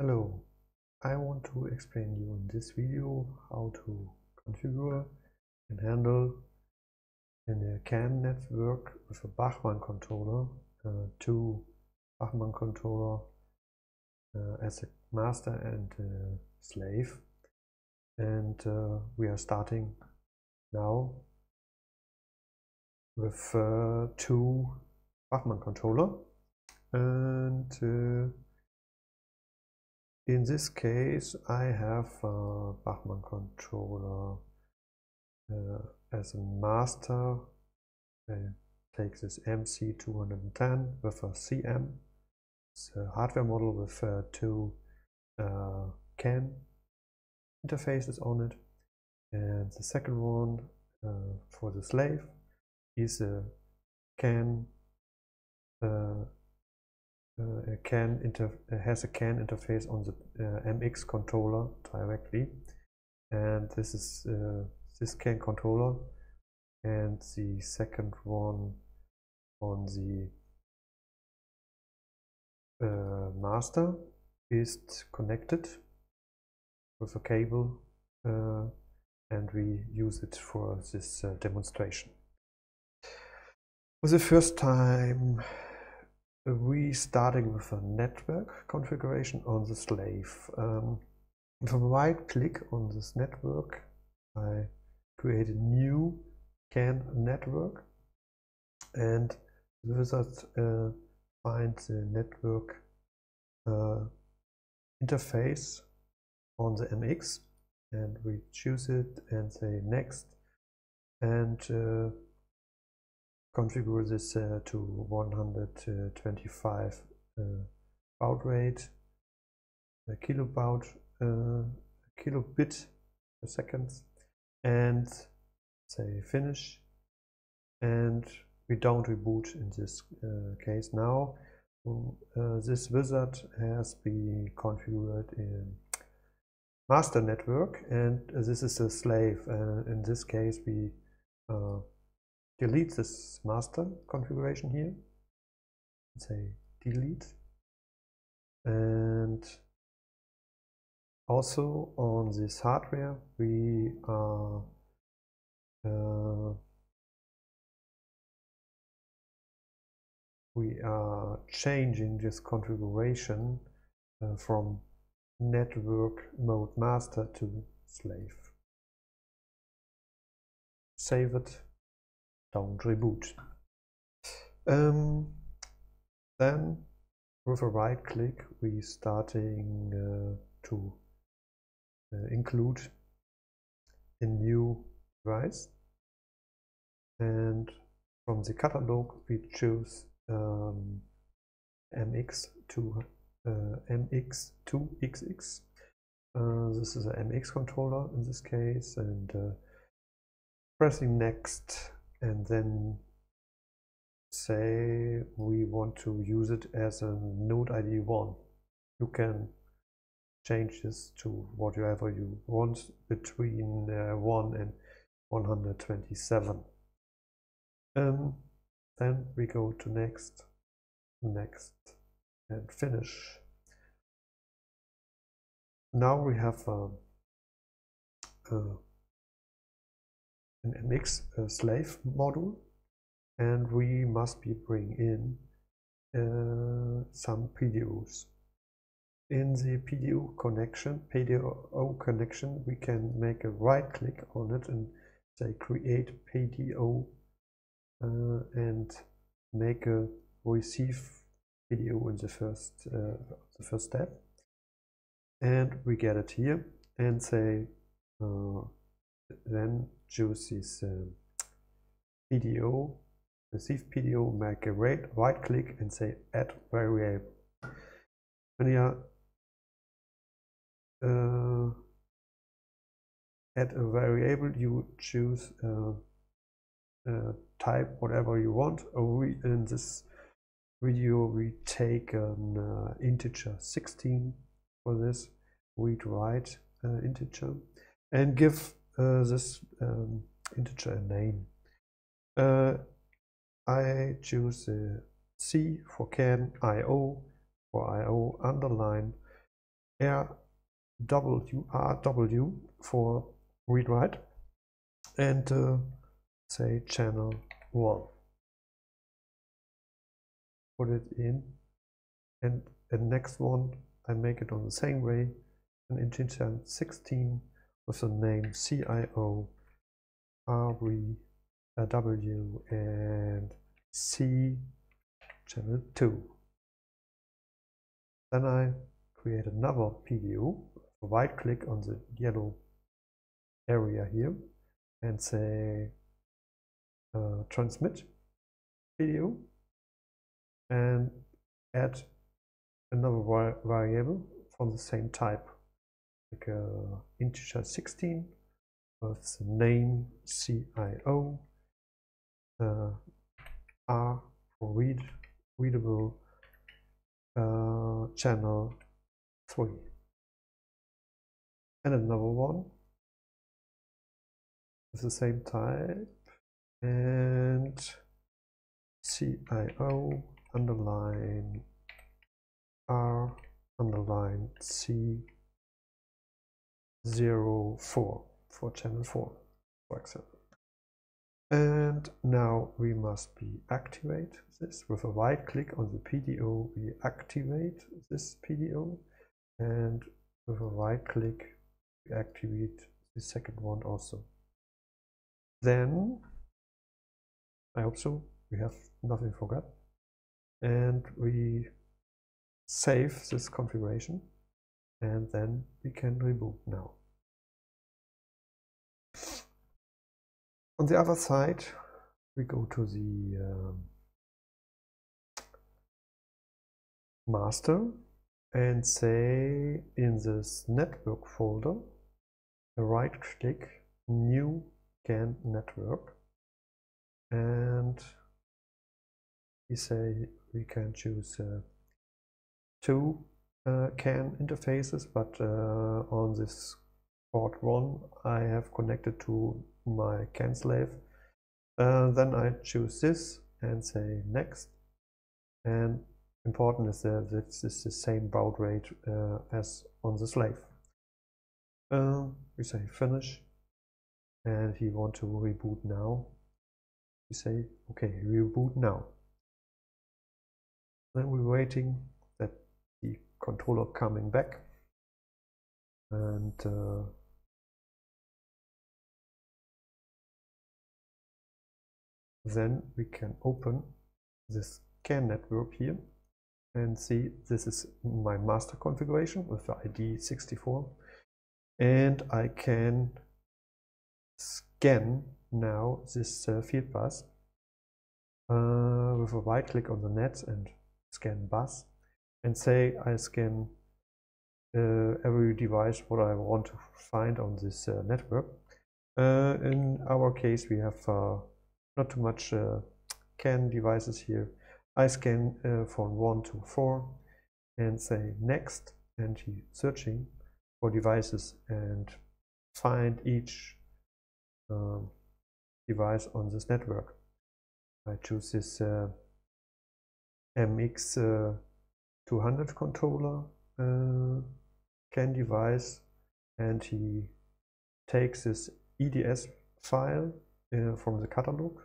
Hello, I want to explain you in this video how to configure and handle in a CAN network with a Bachmann controller, uh, two Bachmann controller uh, as a master and a slave. And uh, we are starting now with uh, two Bachmann controller and uh, in this case, I have a Bachmann controller uh, as a master. I take this MC210 with a CM. It's a hardware model with uh, two uh, CAN interfaces on it. And the second one uh, for the slave is a CAN uh, a CAN inter has a CAN interface on the uh, MX controller directly and this is uh, this CAN controller and the second one on the uh, master is connected with a cable uh, and we use it for this uh, demonstration. For the first time we starting with a network configuration on the slave. Um, if I right click on this network, I create a new CAN network and the wizard uh, find the network uh, interface on the MX and we choose it and say next and uh, configure this uh, to 125 uh, baud rate, a kilobaud, uh, kilobit per second, and say finish. And we don't reboot in this uh, case now. Uh, this wizard has been configured in master network, and this is a slave. In this case, we uh, delete this master configuration here. Say delete. And also on this hardware we are uh, we are changing this configuration uh, from network mode master to slave. Save it don't reboot. Um, then with a right click we starting uh, to uh, include a new device and from the catalog we choose um, MX2 uh, MX2XX uh, this is an MX controller in this case and uh, pressing next and then say we want to use it as a node ID 1 you can change this to whatever you want between uh, 1 and 127 um, then we go to next next and finish. Now we have a, a an MX uh, slave module and we must be bring in uh, some PDOs. In the PDO connection, PDO connection, we can make a right click on it and say create PDO uh, and make a receive PDO in the first uh, the first step and we get it here and say uh, then choose this uh, PDO, receive PDO, make a right, right click and say add variable. When you uh, add a variable, you choose uh, uh, type whatever you want. We, in this video, we take an integer 16 for this, read write integer, and give this um, integer name. Uh, I choose uh, C for can IO for IO underline RWRW for read write and uh, say channel 1 put it in and the next one I make it on the same way an integer 16 with the name? CIO RW and C channel 2 then I create another PDO right click on the yellow area here and say uh, transmit PDO and add another variable from the same type like uh, integer 16 with the name CIO uh, R for read readable uh, channel 3 and another one with the same type and CIO underline R underline C 04 for channel 4 for example. And now we must be activate this with a right click on the PDO we activate this PDO and with a right click we activate the second one also. Then I hope so we have nothing forgot. And we save this configuration and then we can reboot now. On the other side we go to the um, master and say in this network folder right click new CAN network and we say we can choose uh, two CAN interfaces but uh, on this port 1 I have connected to my CAN slave uh, then I choose this and say next. And important is that this is the same baud rate uh, as on the slave. Uh, we say finish. And he want to reboot now. We say okay reboot now. Then we're waiting controller coming back. And uh, then we can open this CAN network here and see this is my master configuration with the ID 64 and I can scan now this uh, field bus uh, with a right click on the net and scan bus and say I scan uh, every device what I want to find on this uh, network. Uh, in our case we have uh, not too much CAN devices here. I scan from 1 to 4 and say next and he searching for devices and find each um, device on this network. I choose this uh, MX200 uh, controller uh, CAN device and he takes this EDS file uh, from the catalog,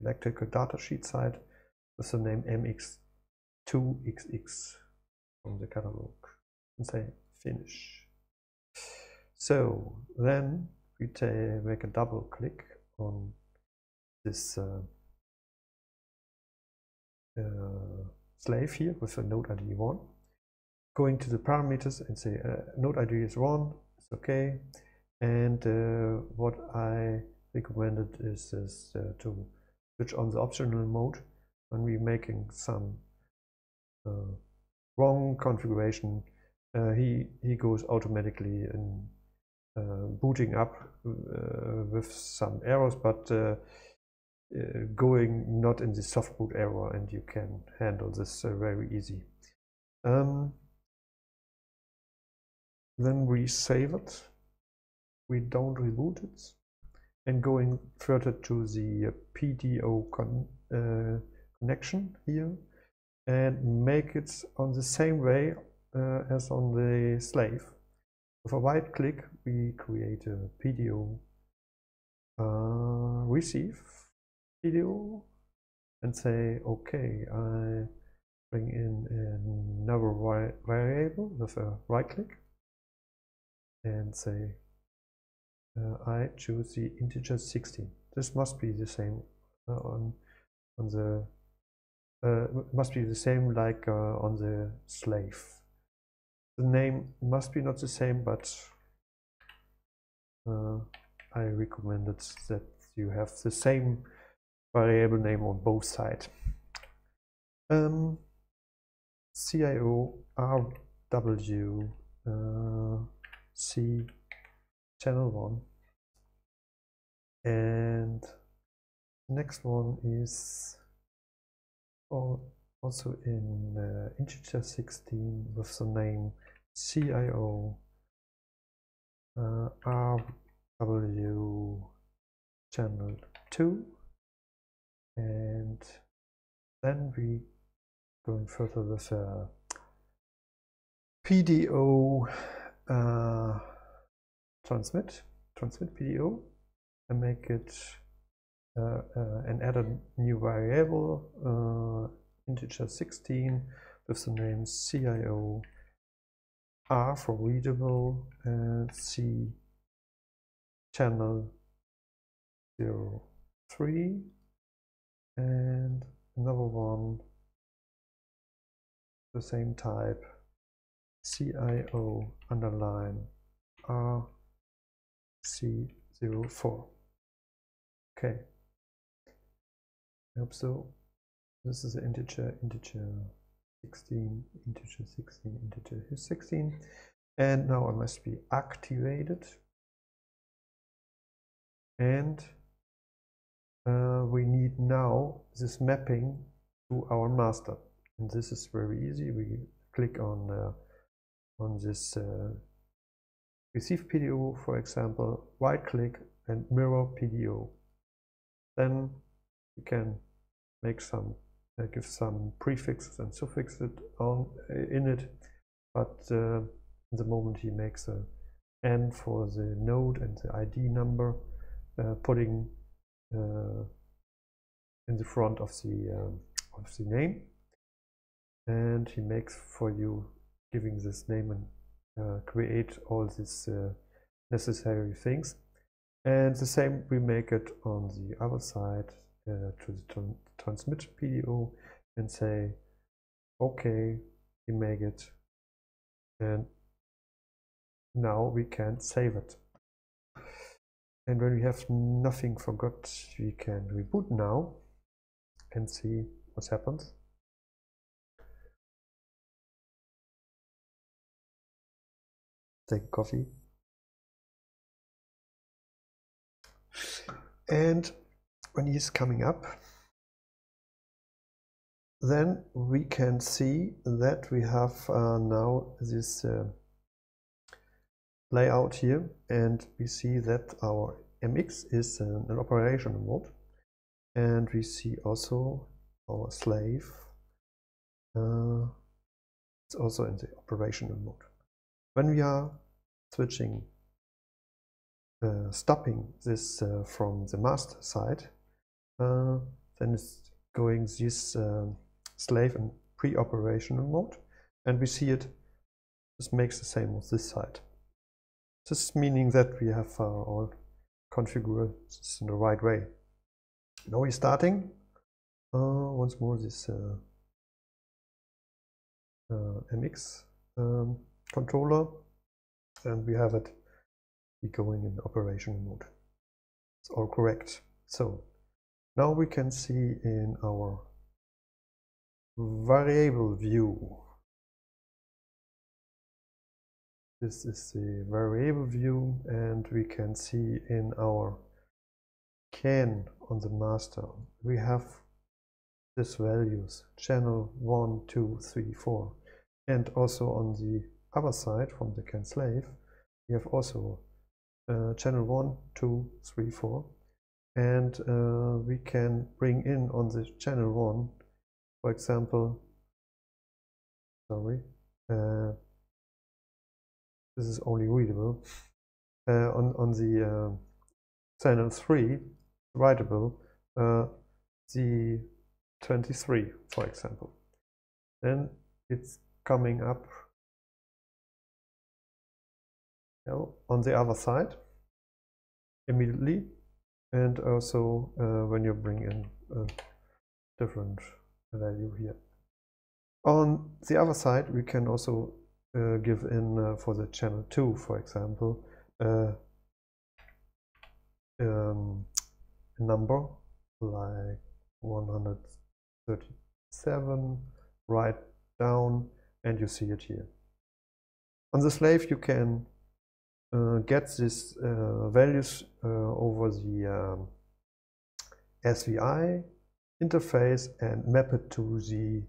electrical datasheet side, with the name MX2XX from the catalog and say finish. So then we take make a double click on this uh, uh, slave here with a node ID 1 going to the parameters and say uh, node ID is 1 it's okay. And uh, what I recommended is, is uh, to switch on the optional mode when we're making some uh, wrong configuration. Uh, he he goes automatically in uh, booting up with some errors but uh, going not in the soft boot error and you can handle this uh, very easy. Um, then we save it, we don't reboot it, and going further to the PDO con uh, connection here and make it on the same way uh, as on the slave. With a right click, we create a PDO uh, receive PDO and say, okay, I bring in another variable with a right click and say, uh, I choose the integer 16. This must be the same uh, on on the uh, must be the same like uh, on the slave. The name must be not the same, but uh, I recommended that you have the same variable name on both sides. Um, CIO RW uh, C channel 1 and next one is also in uh, integer 16 with the name CIO uh, RW channel 2 and then we going further with a PDO uh, transmit transmit PDO and make it uh, uh, and add a new variable uh, integer 16 with the name CIO R for readable and C channel 03 and another one the same type CIO underline RC04 okay. I hope so this is integer integer 16 integer 16 integer 16 and now I must be activated. And uh, we need now this mapping to our master. And this is very easy. We click on uh, on this uh, receive PDO for example right click and mirror PDO then you can make some uh, give some prefixes and suffixes on uh, in it. But uh, in the moment he makes a n for the node and the id number uh, putting in the front of the um, of the name. And he makes for you giving this name and uh, create all these uh, necessary things. And the same we make it on the other side uh, to the tr transmit PDO and say okay we make it. And now we can save it and when we have nothing forgot, we can reboot now and see what happens. Take coffee. And when he's coming up, then we can see that we have uh, now this uh, layout here and we see that our MX is an, an operational mode. And we see also our slave uh, it's also in the operational mode. When we are switching uh, stopping this uh, from the master side uh, then it's going this uh, slave in pre-operational mode. And we see it this makes the same with this side this meaning that we have uh, all configured this in the right way. Now we're starting. Uh, once more this uh, uh MX um, controller and we have it going in operation mode. It's all correct. So now we can see in our variable view This is the variable view and we can see in our CAN on the master, we have these values, channel 1, 2, 3, 4. And also on the other side from the CAN slave, we have also uh, channel 1, 2, 3, 4. And uh, we can bring in on the channel 1, for example, sorry, uh, this is only readable. Uh, on, on the uh, channel 3, writable, uh, the 23, for example. Then it's coming up you know, on the other side immediately and also uh, when you bring in a different value here. On the other side we can also uh, give in uh, for the channel 2 for example uh, um, a number like 137 write down and you see it here. On the slave you can uh, get these uh, values uh, over the um, SVI interface and map it to the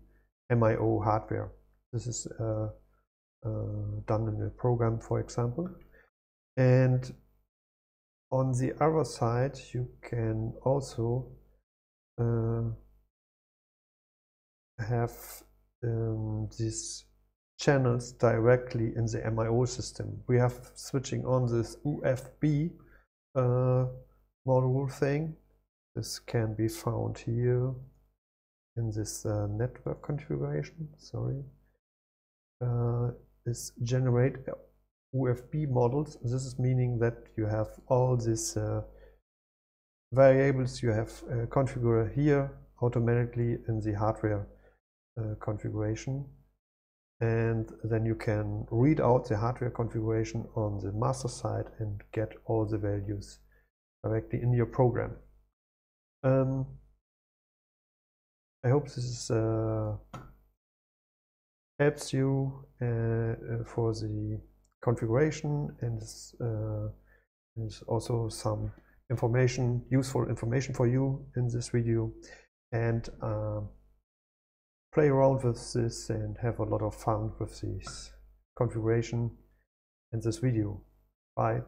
MIO hardware. This is done in a program, for example. And on the other side, you can also uh, have um, these channels directly in the MIO system. We have switching on this UFB uh, module thing. This can be found here in this uh, network configuration, sorry. Uh, is generate UFB models. This is meaning that you have all these uh, variables you have uh, configured here automatically in the hardware uh, configuration and then you can read out the hardware configuration on the master side and get all the values directly in your program. Um, I hope this is, uh, helps you uh, uh for the configuration and uh, there's also some information, useful information for you in this video and uh, play around with this and have a lot of fun with this configuration in this video. Bye.